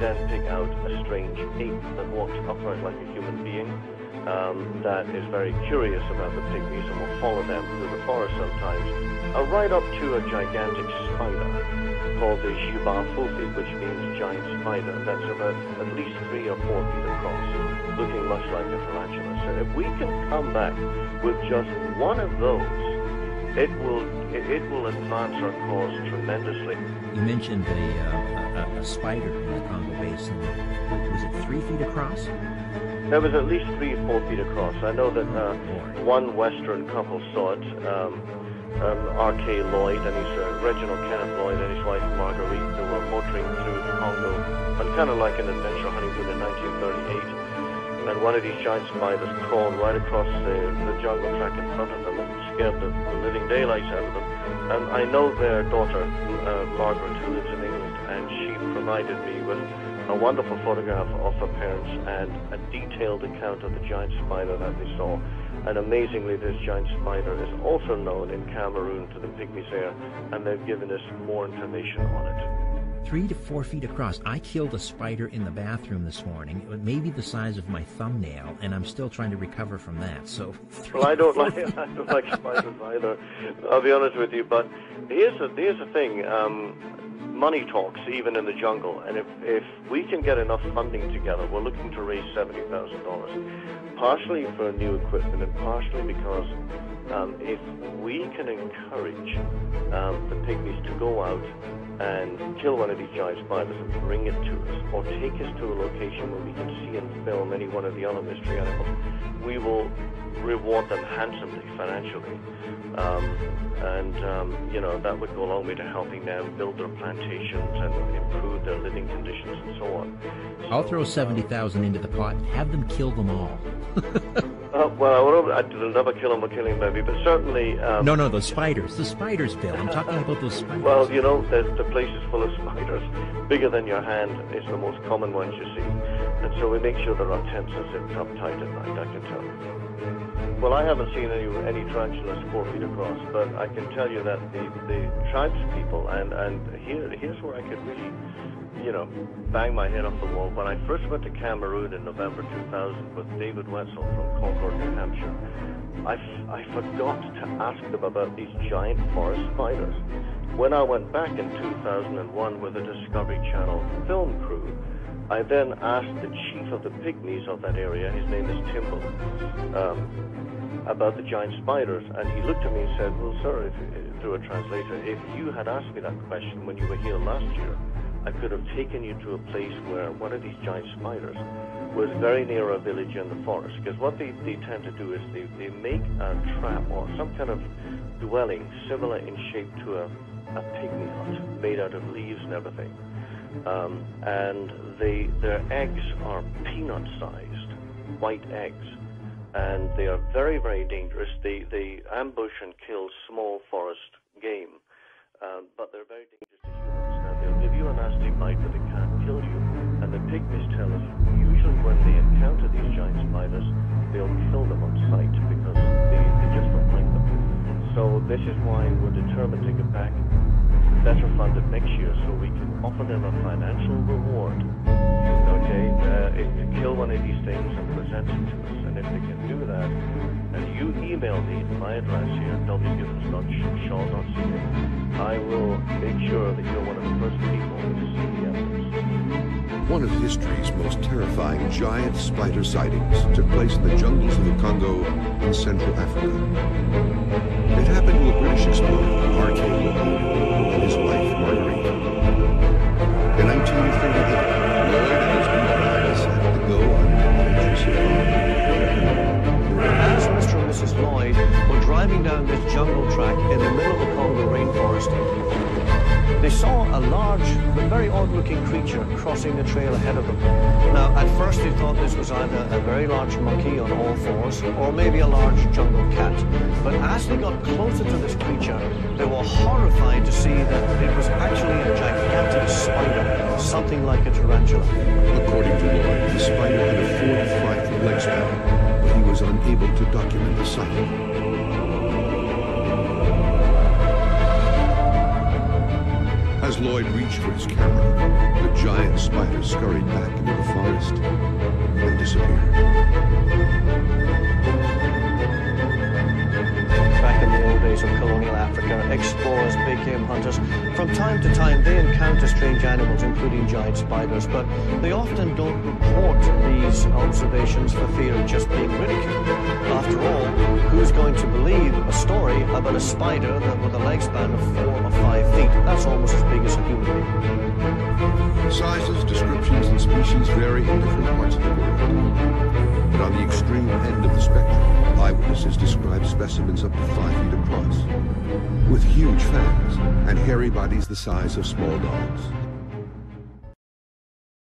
then pick out a strange ape that walks upright like a human being. Um, that is very curious about the pygmies and will follow them through the forest sometimes, uh, right up to a gigantic spider called the J'ba Fofi, which means giant spider. That's about at least three or four feet across, looking much like a tarantula. So if we can come back with just one of those, it will it, will advance our cause tremendously. You mentioned a, uh, a, a spider in the Congo Basin. Was it three feet across? There was at least three, four feet across. I know that uh, one Western couple saw it. Um, um, R.K. Lloyd and his uh, Reginald Kenneth Lloyd and his wife Marguerite they were motoring through the Congo on kind of like an adventure honeymoon in 1938. And one of these giant spiders crawled right across the, the jungle track in front of them and the, the living daylights out of them. And I know their daughter, uh, Margaret, who lives in England, and she provided me with a wonderful photograph of her parents and a detailed account of the giant spider that they saw. And amazingly, this giant spider is also known in Cameroon to the pygmies there, and they've given us more information on it. Three to four feet across. I killed a spider in the bathroom this morning. It may be the size of my thumbnail, and I'm still trying to recover from that. So, well, I don't like I don't like spiders either. I'll be honest with you, but here's the here's the thing. Um, money talks even in the jungle. And if, if we can get enough funding together, we're looking to raise $70,000, partially for new equipment and partially because um, if we can encourage um, the pygmies to go out and kill one of these giant spiders and bring it to us, or take us to a location where we can see and film any one of the other mystery animals, we will reward them handsomely financially. Um, and, um, you know, that would go a long way to helping them build their plantations and improve their living conditions and so on. So, I'll throw 70000 into the pot. and Have them kill them all. uh, well, I will never kill them or kill killing baby, but certainly. Um, no, no, the spiders. The spiders, Bill. I'm talking about those spiders. Well, you know, the, the place is full of spiders. Bigger than your hand is the most common ones you see. And so we make sure that our tents are zipped up tight at night, I can tell you. Well, I haven't seen any any tarantulas four feet across, but I can tell you that the the tribespeople and and here here's where I could really, you know, bang my head off the wall. When I first went to Cameroon in November 2000 with David Wetzel from Concord, New Hampshire, I, I forgot to ask them about these giant forest spiders. When I went back in 2001 with the Discovery Channel film crew, I then asked the chief of the pygmies of that area, his name is Timbo, um, about the giant spiders, and he looked at me and said, "Well, sir, if, through a translator, if you had asked me that question when you were here last year, I could have taken you to a place where one of these giant spiders was very near a village in the forest. Because what they, they tend to do is they, they make a trap or some kind of dwelling similar in shape to a, a pygmy hut made out of leaves and everything. Um, and they, their eggs are peanut-sized, white eggs and they are very, very dangerous. They, they ambush and kill small forest game, um, but they're very dangerous nasty bite, but they can't kill you. And the pygmies tell us usually when they encounter these giant spiders, they'll kill them on sight because they, they just don't like them. So this is why we're determined to get back better funded next year so we can offer them a financial reward. Okay, uh, if you kill one of these things and present it to us, and if they can do that, and you email me my address here, wgibbons.shaw.ca, history's most terrifying giant spider sightings took place in the jungles of the Congo in Central Africa. It happened to a British explorer, R.K. Lloyd and his wife, Marguerite. In 1938, Lloyd and his companions had to go on an adventurous As Mr. and Mrs. Lloyd were driving down this jungle track in the middle of the Congo rainforest, they saw a large but very odd-looking creature crossing the trail ahead of them. Now, at first they thought this was either a very large monkey on all fours or maybe a large jungle cat. But as they got closer to this creature, they were horrified to see that it was actually a gigantic spider, something like a tarantula. According to Lloyd, the spider had a four to five foot wingspan, but he was unable to document the sighting. Lloyd reached for his camera, the giant spider scurried back into the forest and disappeared. Back in the old days of colonial Africa, explorers, big game hunters, from time to time they encounter strange animals, including giant spiders, but they often don't report these observations for fear of just being ridiculed. After all, going to believe a story about a spider that with a leg span of four or five feet? That's almost as big as a human being. Sizes, descriptions, and species vary in different parts of the world. But on the extreme end of the spectrum, eyewitnesses describe specimens up to five feet across, with huge fangs and hairy bodies the size of small dogs.